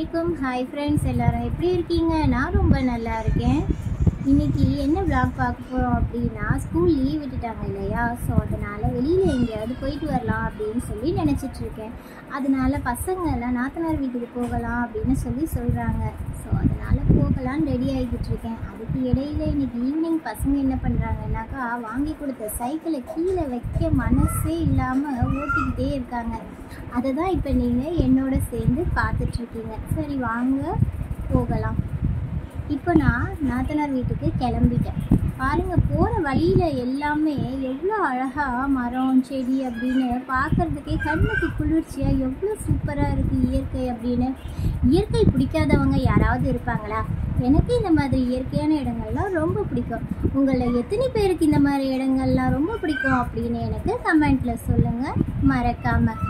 அலைக்கும். Hi friends எல்லோரும் எப்படி இருக்கீங்க? நான் ரொம்ப நல்லா இருக்கேன். இன்றைக்கி என்ன vlog பார்க்க போகிறோம் அப்படின்னா ஸ்கூல் லீவ் விட்டுட்டாங்க இல்லையா? ஸோ அதனால் வெளியில் எங்கேயாவது போயிட்டு வரலாம் அப்படின்னு சொல்லி நினச்சிட்ருக்கேன் அதனால் அதனால பசங்க எல்லாம் நாத்தனார் வீட்டுக்கு போகலாம் அப்படின்னு சொல்லி சொல்கிறாங்க அதனால் போகலான்னு ரெடி ஆகிக்கிட்டு இருக்கேன். அதுக்கு இடையில இன்னைக்கு ஈவினிங் பசங்க என்ன பண்ணுறாங்கன்னாக்கா வாங்கி கொடுத்த சைக்கிளை கீழே வைக்க மனசே இல்லாமல் ஓட்டிக்கிட்டே இருக்காங்க. அதை தான் இப்போ நீங்கள் என்னோட சேர்ந்து பார்த்துட்ருக்கீங்க சரி வாங்க போகலாம். இப்போ நான் நாத்தனார் வீட்டுக்கு கிளம்பிட்டேன். பாருங்க போகிற வழியில் எல்லாமே எவ்வளோ அழகாக மரம் செடி அப்படின்னு பார்க்கறதுக்கே கண்ணுக்கு குளிர்ச்சியாக எவ்வளோ சூப்பராக இருக்குது இயற்கை அப்படின்னு. இயற்கை பிடிக்காதவங்க யாராவது இருப்பாங்களா? எனக்கு இந்த மாதிரி இயற்கையான இடங்கள்லாம் ரொம்ப பிடிக்கும். உங்களில் எத்தனை பேருக்கு இந்த மாதிரி இடங்கள்லாம் ரொம்ப பிடிக்கும் அப்படின்னு எனக்கு கமெண்ட்டில் சொல்லுங்கள் மறக்காமல்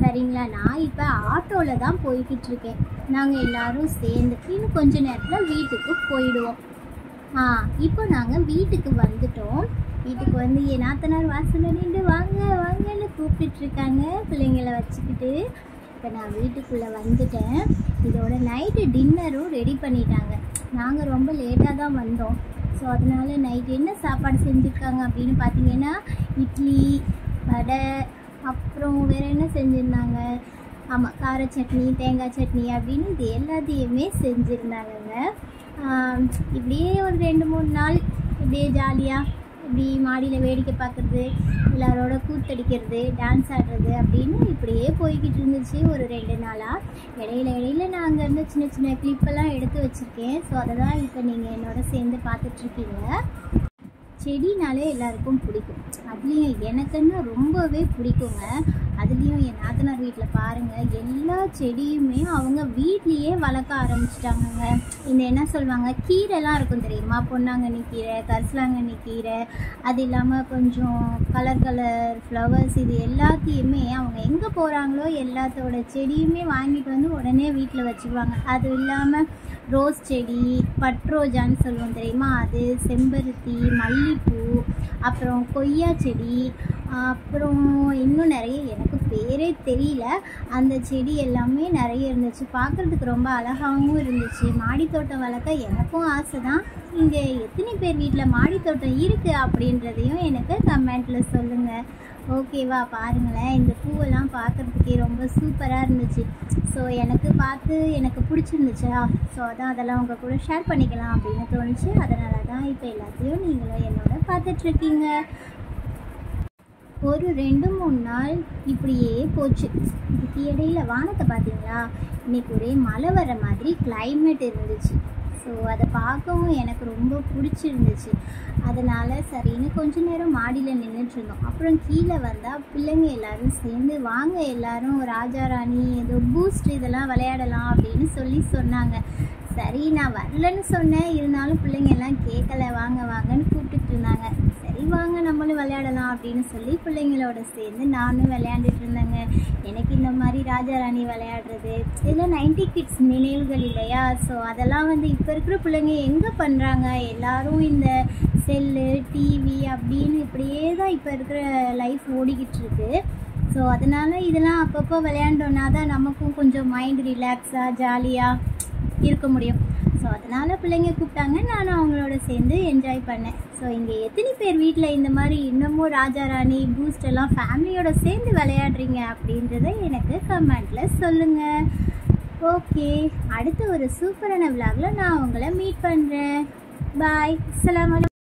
சரிங்களா? நான் இப்போ ஆட்டோவில் தான் போய்கிட்டு இருக்கேன். நாங்கள் எல்லாரும் சேர்ந்து இன்னும் கொஞ்ச நேரத்தில் வீட்டுக்கு போயிடுவோம். ஆ இப்போ நாங்கள் வீட்டுக்கு வந்துட்டோம். வீட்டுக்கு வந்து என் நாத்தனார் வாசலில் நின்று வாங்க வாங்கன்னு கூப்பிட்டுருக்காங்க பிள்ளைங்களை வச்சுக்கிட்டு. இப்போ நான் வீட்டுக்குள்ளே வந்துட்டேன். இதோட நைட்டு டின்னரும் ரெடி பண்ணிட்டாங்க. நாங்கள் ரொம்ப லேட்டாக தான் வந்தோம். ஸோ அதனால நைட் என்ன சாப்பாடு செஞ்சுருக்காங்க அப்படின்னு பார்த்தீங்கன்னா இட்லி வடை அப்புறம் வேறு என்ன செஞ்சுருந்தாங்க? ஆமாம் கார சட்னி தேங்காய் சட்னி அப்படின்னு இது எல்லாத்தையுமே செஞ்சுருந்தாங்கங்க. இப்படியே ஒரு ரெண்டு மூணு நாள் இப்படியே ஜாலியாக இப்படி மாடியில் வேடிக்கை பார்க்குறது எல்லாரோட கூத்தடிக்கிறது டான்ஸ் ஆடுறது அப்படின்னு இப்படியே போய்கிட்டு இருந்துச்சு ஒரு ரெண்டு நாளாக இடையில இடையில நான் அங்கேருந்து சின்ன சின்ன கிளிப்பெல்லாம் எடுத்து வச்சுருக்கேன். ஸோ அதை தான் இப்போ நீங்கள் என்னோட சேர்ந்து பார்த்துட்ருக்கீங்க. செடினாலே எல்லாருக்கும் பிடிக்கும். அதுலேயும் எனக்குன்னு ரொம்பவே பிடிக்குங்க. அதுலேயும் என் நாத்தனார் வீட்டில் பாருங்கள் எல்லா செடியுமே அவங்க வீட்லேயே வளர்க்க ஆரம்பிச்சிட்டாங்கங்க. இந்த என்ன சொல்லுவாங்க கீரைலாம் இருக்கும் தெரியுமா? பொன்னாங்கண்ணி கீரை கரிசலாங்கண்ணி கீரை அது இல்லாமல் கொஞ்சம் கலர் கலர் ஃப்ளவர்ஸ் இது எல்லாத்தையுமே அவங்க எங்கே போகிறாங்களோ எல்லாத்தோட செடியுமே வாங்கிட்டு வந்து உடனே வீட்டில் வச்சுக்குவாங்க. அது இல்லாமல் ரோஸ் செடி பட்ரோஜான்னு சொல்லுவோம் தெரியுமா? அது செம்பருத்தி மல்லிப்பூ அப்புறம் கொய்யா செடி அப்புறம் இன்னும் நிறைய எனக்கு பேரே தெரியல. அந்த செடி எல்லாமே நிறைய இருந்துச்சு. பார்க்குறதுக்கு ரொம்ப அழகாகவும் இருந்துச்சு. மாடித்தோட்டம் வளர்க்க எனக்கும் ஆசை தான் இங்கே எத்தனை பேர் வீட்டில் மாடித்தோட்டம் இருக்குது அப்படின்றதையும் எனக்கு கமெண்ட்டில் சொல்லுங்கள் ஓகேவா பாருங்களேன். இந்த பூவெல்லாம் பார்க்குறதுக்கே ரொம்ப சூப்பராக இருந்துச்சு. ஸோ எனக்கு பார்த்து எனக்கு பிடிச்சிருந்துச்சா? ஸோ அதான் அதெல்லாம் உங்கள் கூட ஷேர் பண்ணிக்கலாம் அப்படின்னு தோணுச்சு. அதனால தான் இப்போ எல்லாத்தையும் நீங்களும் என்னோட பார்த்துட்ருக்கீங்க ஒரு ரெண்டு மூணு நாள் இப்படியே போச்சு. இதுக்கு இடையில வானத்தை பார்த்தீங்களா? இன்னைக்கு ஒரே மழை வர மாதிரி கிளைமேட் இருந்துச்சு. ஸோ அதை பார்க்கவும் எனக்கு ரொம்ப பிடிச்சிருந்துச்சு. அதனால் சரின்னு கொஞ்ச நேரம் மாடியில் நின்றுட்டு இருந்தோம். அப்புறம் கீழே வந்தால் பிள்ளைங்க எல்லோரும் சேர்ந்து வாங்க எல்லாரும் ராஜா ராணி ஏதோ பூஸ்ட் இதெல்லாம் விளையாடலாம் அப்படின்னு சொல்லி சொன்னாங்க. சரி நான் வரலன்னு சொன்னேன். இருந்தாலும் பிள்ளைங்க எல்லாம் கேட்கல. வாங்க வாங்கன்னு கூப்பிட்டுட்டு இருந்தாங்க. வாங்க நம்மளும் விளையாடலாம் அப்படின்னு சொல்லி பிள்ளைங்களோட சேர்ந்து நானும் விளையாண்டுட்டு இருந்தேங்க. எனக்கு இந்த மாதிரி ராஜா ராணி விளையாடுறது இதெல்லாம் நைன்டி கிட்ஸ் நினைவுகள் இல்லையா? ஸோ அதெல்லாம் வந்து இப்போ இருக்கிற பிள்ளைங்க எங்கே பண்ணுறாங்க எல்லாரும் இந்த செல்லு டிவி அப்படின்னு இப்படியே தான் இப்போ இருக்கிற லைஃப் ஓடிக்கிட்டு இருக்கு. ஸோ அதனால் இதெல்லாம் அப்பப்போ விளையாண்டோன்னா தான் நமக்கும் கொஞ்சம் மைண்ட் ரிலாக்ஸாக ஜாலியாக இருக்க முடியும். ஸோ அதனால் பிள்ளைங்க கூப்பிட்டாங்க. நானும் அவங்களோட சேர்ந்து என்ஜாய் பண்ணேன். ஸோ இங்கே எத்தனை பேர் வீட்டில் இந்த மாதிரி இன்னமும் ராஜா ராணி பூஸ்ட் எல்லாம் ஃபேமிலியோட சேர்ந்து விளையாடுறீங்க அப்படின்றத எனக்கு கமெண்ட்டில் சொல்லுங்கள் ஓகே அடுத்த ஒரு சூப்பரான விலாகில் நான் உங்களை மீட் பண்ணுறேன் பாய் அஸ்ஸலாமு